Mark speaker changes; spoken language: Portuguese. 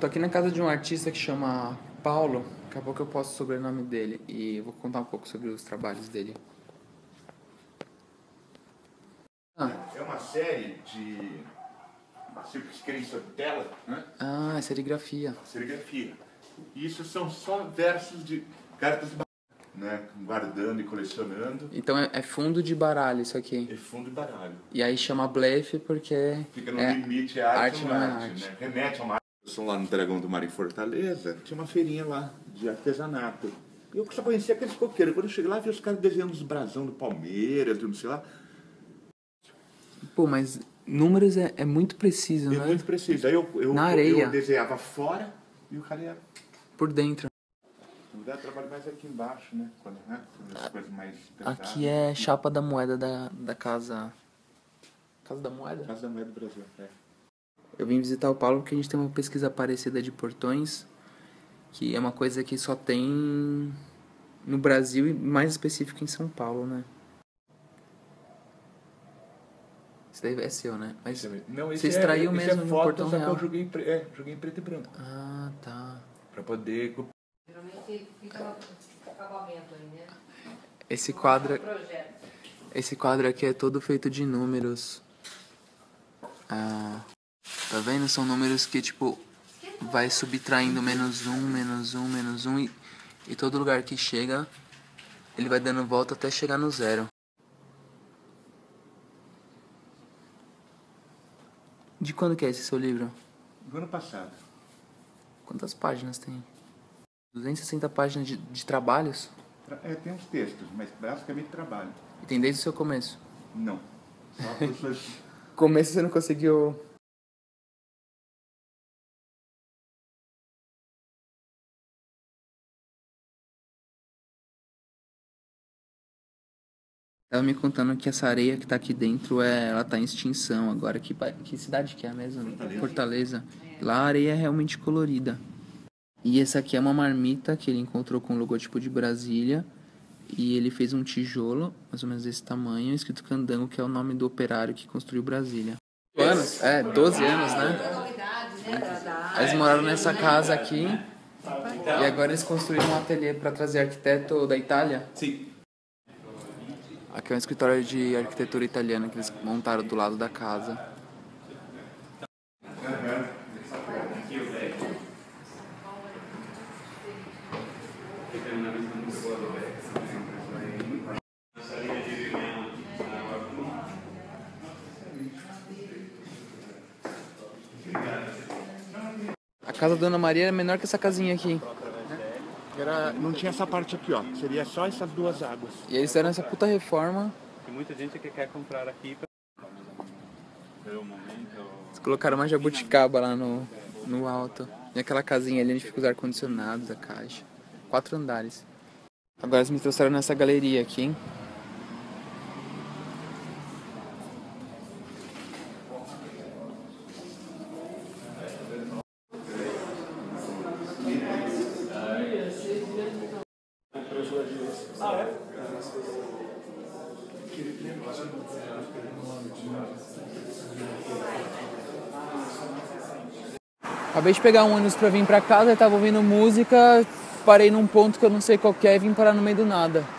Speaker 1: Tô aqui na casa de um artista que chama Paulo. Daqui a pouco eu posto o sobrenome dele e vou contar um pouco sobre os trabalhos dele.
Speaker 2: Ah. É uma série de que escreve sobre tela, né?
Speaker 1: Ah, é serigrafia.
Speaker 2: Serigrafia. Isso são só versos de cartas né? Guardando e colecionando.
Speaker 1: Então é, é, fundo de baralho isso aqui.
Speaker 2: É fundo de baralho.
Speaker 1: E aí chama blefe porque.
Speaker 2: Fica no é, limite, é arte,
Speaker 1: arte
Speaker 2: não é
Speaker 1: arte, arte.
Speaker 2: Né? Remete a uma sou lá no Dragão do Mar em Fortaleza, tinha uma feirinha lá de artesanato. E eu só conhecia aqueles coqueiros. Quando eu cheguei lá, vi os caras desenhando os brasão do Palmeiras, do não sei lá.
Speaker 1: Pô, mas números é, é muito preciso,
Speaker 2: é
Speaker 1: né?
Speaker 2: É muito preciso. Aí eu, eu,
Speaker 1: Na areia.
Speaker 2: eu desenhava fora e o cara ia...
Speaker 1: Por dentro.
Speaker 2: Dá trabalho mais aqui embaixo, né? Quando, né? As coisas mais
Speaker 1: pesadas. Aqui é chapa da moeda da, da casa... Casa da Moeda?
Speaker 2: Casa da Moeda do Brasil, é.
Speaker 1: Eu vim visitar o Paulo porque a gente tem uma pesquisa parecida de portões, que é uma coisa que só tem no Brasil e mais específico em São Paulo, né? Esse daí é seu, né? Mas
Speaker 2: não,
Speaker 1: você extraiu
Speaker 2: é,
Speaker 1: mesmo
Speaker 2: é
Speaker 1: no
Speaker 2: foto,
Speaker 1: portão real.
Speaker 2: eu joguei, é, joguei em preto e branco.
Speaker 1: Ah, tá.
Speaker 2: Pra poder...
Speaker 3: Geralmente fica no acabamento aí, né?
Speaker 1: Esse quadro... Esse quadro aqui é todo feito de números. Ah, tá vendo? São números que, tipo, vai subtraindo menos um, menos um, menos um e, e todo lugar que chega, ele vai dando volta até chegar no zero. De quando que é esse seu livro?
Speaker 2: Do ano passado.
Speaker 1: Quantas páginas tem? 260 páginas de, de trabalhos?
Speaker 2: É, tem uns textos, mas basicamente trabalho.
Speaker 1: E tem desde o seu começo?
Speaker 2: Não. Só
Speaker 1: começo você não conseguiu... Tava me contando que essa areia que tá aqui dentro, é, ela tá em extinção agora. Que, que cidade que é mesmo?
Speaker 2: Fortaleza.
Speaker 1: Fortaleza. Lá a areia é realmente colorida. E essa aqui é uma marmita que ele encontrou com o logotipo de Brasília. E ele fez um tijolo, mais ou menos desse tamanho, escrito Candango, que é o nome do operário que construiu Brasília. Anos? É, 12 anos, né? Eles moraram nessa casa aqui. E agora eles construíram um ateliê para trazer arquiteto da Itália?
Speaker 2: Sim.
Speaker 1: Aqui é um escritório de arquitetura italiana que eles montaram do lado da casa. A casa da Dona Maria é menor que essa casinha aqui.
Speaker 2: Era, não tinha essa parte aqui, ó. Seria só essas duas águas.
Speaker 1: E eles fizeram essa puta reforma.
Speaker 4: Tem muita gente que quer comprar aqui pra...
Speaker 1: Eles colocaram uma jabuticaba lá no, no alto. E aquela casinha ali onde fica os ar-condicionados, a caixa. Quatro andares. Agora eles me trouxeram nessa galeria aqui, hein? Acabei de pegar um ônibus pra vir pra casa, eu tava ouvindo música, parei num ponto que eu não sei qual é e vim parar no meio do nada.